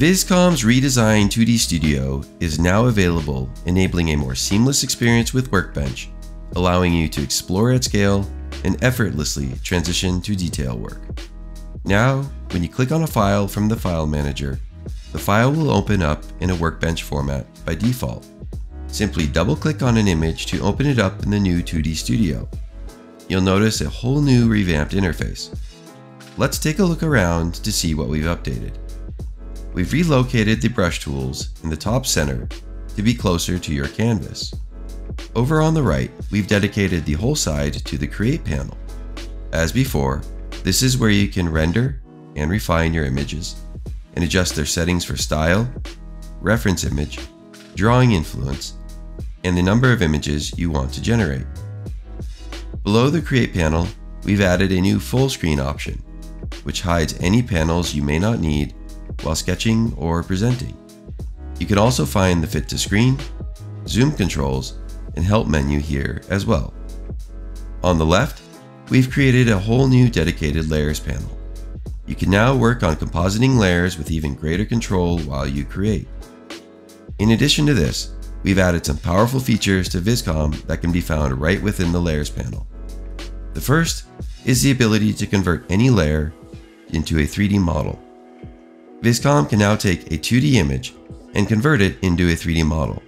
Vizcom's redesigned 2D Studio is now available, enabling a more seamless experience with Workbench, allowing you to explore at scale and effortlessly transition to detail work. Now, when you click on a file from the File Manager, the file will open up in a Workbench format by default. Simply double click on an image to open it up in the new 2D Studio. You'll notice a whole new revamped interface. Let's take a look around to see what we've updated. We've relocated the brush tools in the top center to be closer to your canvas. Over on the right, we've dedicated the whole side to the Create panel. As before, this is where you can render and refine your images and adjust their settings for style, reference image, drawing influence, and the number of images you want to generate. Below the Create panel, we've added a new full screen option, which hides any panels you may not need while sketching or presenting. You can also find the Fit to Screen, Zoom controls, and Help menu here as well. On the left, we've created a whole new dedicated Layers panel. You can now work on compositing layers with even greater control while you create. In addition to this, we've added some powerful features to Vizcom that can be found right within the Layers panel. The first is the ability to convert any layer into a 3D model. Vizcom can now take a 2D image and convert it into a 3D model.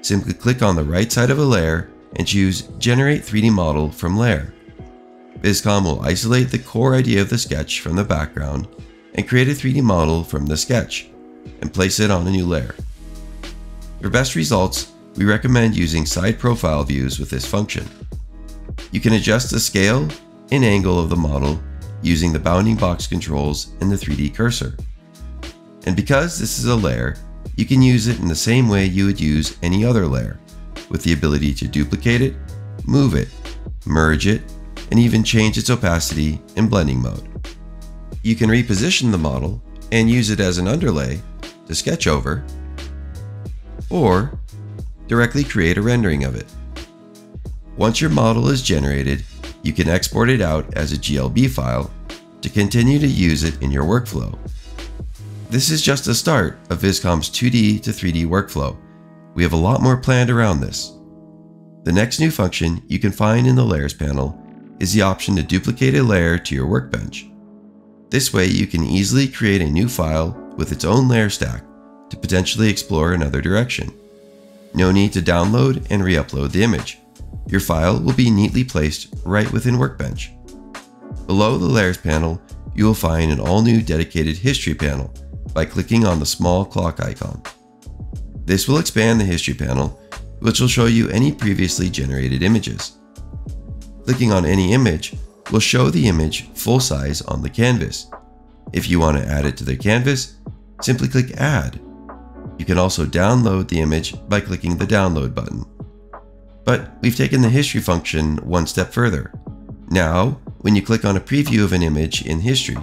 Simply click on the right side of a layer and choose Generate 3D Model from Layer. Vizcom will isolate the core idea of the sketch from the background and create a 3D model from the sketch and place it on a new layer. For best results, we recommend using side profile views with this function. You can adjust the scale and angle of the model using the bounding box controls and the 3D cursor. And because this is a layer, you can use it in the same way you would use any other layer, with the ability to duplicate it, move it, merge it, and even change its opacity in blending mode. You can reposition the model and use it as an underlay to sketch over, or directly create a rendering of it. Once your model is generated, you can export it out as a GLB file to continue to use it in your workflow. This is just the start of Vizcom's 2D to 3D workflow. We have a lot more planned around this. The next new function you can find in the Layers panel is the option to duplicate a layer to your workbench. This way you can easily create a new file with its own layer stack to potentially explore another direction. No need to download and re-upload the image. Your file will be neatly placed right within Workbench. Below the Layers panel, you will find an all-new dedicated History panel by clicking on the small clock icon. This will expand the History panel, which will show you any previously generated images. Clicking on any image will show the image full size on the canvas. If you want to add it to the canvas, simply click Add. You can also download the image by clicking the Download button. But we've taken the history function one step further. Now, when you click on a preview of an image in history,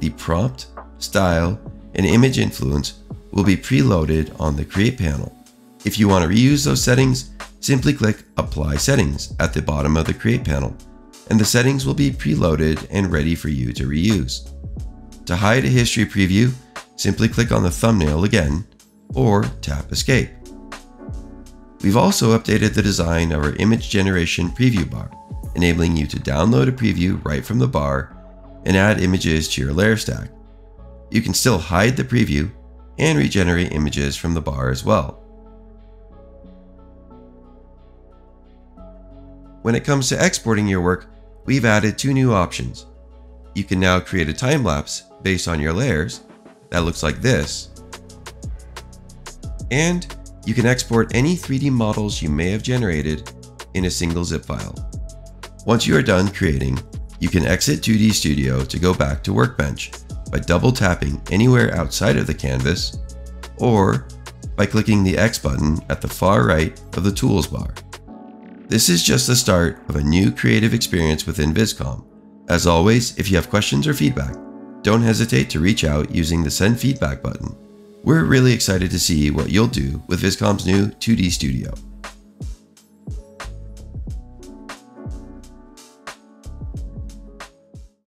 the prompt, style, and image influence will be preloaded on the Create panel. If you want to reuse those settings, simply click Apply Settings at the bottom of the Create panel, and the settings will be preloaded and ready for you to reuse. To hide a history preview, simply click on the thumbnail again, or tap Escape. We've also updated the design of our image generation preview bar, enabling you to download a preview right from the bar and add images to your layer stack. You can still hide the preview and regenerate images from the bar as well. When it comes to exporting your work, we've added two new options. You can now create a time lapse based on your layers that looks like this. And you can export any 3D models you may have generated in a single zip file. Once you are done creating, you can exit 2D Studio to go back to Workbench by double tapping anywhere outside of the canvas or by clicking the X button at the far right of the tools bar. This is just the start of a new creative experience within Vizcom. As always, if you have questions or feedback, don't hesitate to reach out using the Send Feedback button. We're really excited to see what you'll do with Vizcom's new 2D Studio.